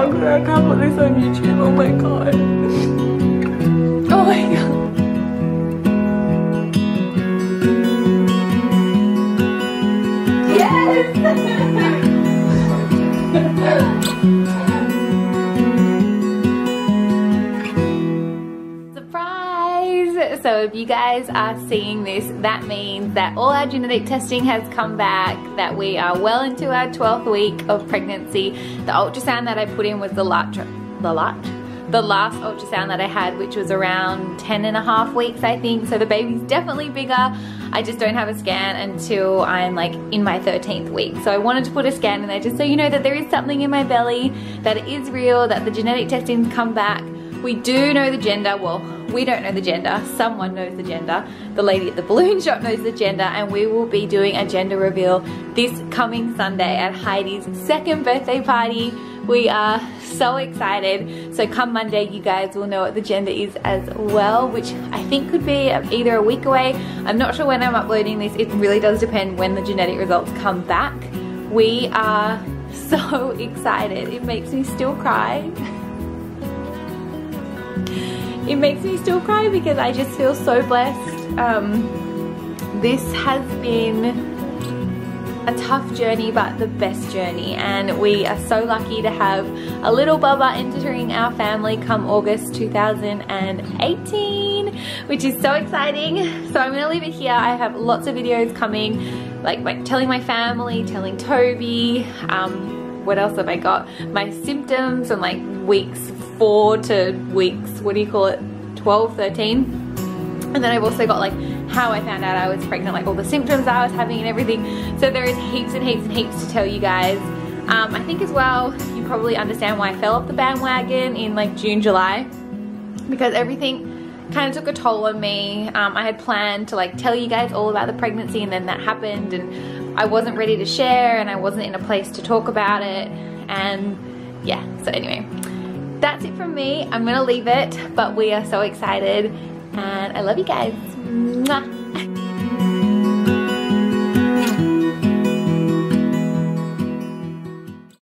Hungry. I can't put this on YouTube. Oh my god. Oh my god. Surprise! So if you guys are seeing this, that means that all our genetic testing has come back, that we are well into our 12th week of pregnancy. The ultrasound that I put in was the last, the last? The last ultrasound that I had, which was around 10 and a half weeks, I think. So the baby's definitely bigger. I just don't have a scan until I'm like in my 13th week. So I wanted to put a scan in there just so you know that there is something in my belly, that it is real, that the genetic testing's come back. We do know the gender, well, we don't know the gender, someone knows the gender. The lady at the balloon shop knows the gender and we will be doing a gender reveal this coming Sunday at Heidi's second birthday party. We are so excited. So come Monday, you guys will know what the gender is as well, which I think could be either a week away. I'm not sure when I'm uploading this. It really does depend when the genetic results come back. We are so excited. It makes me still cry. it makes me still cry because I just feel so blessed. Um, this has been a tough journey but the best journey. And we are so lucky to have a little Bubba entering our family come August 2018 which is so exciting. So I'm gonna leave it here. I have lots of videos coming like my, telling my family telling Toby um, what else have I got my symptoms and like weeks 4 to weeks what do you call it 12 13 and then I've also got like how I found out I was pregnant, like all the symptoms I was having and everything. So there is heaps and heaps and heaps to tell you guys. Um, I think as well, you probably understand why I fell off the bandwagon in like June, July. Because everything kind of took a toll on me. Um, I had planned to like tell you guys all about the pregnancy and then that happened and I wasn't ready to share and I wasn't in a place to talk about it. And yeah, so anyway, that's it from me. I'm gonna leave it, but we are so excited and I love you guys. Mwah.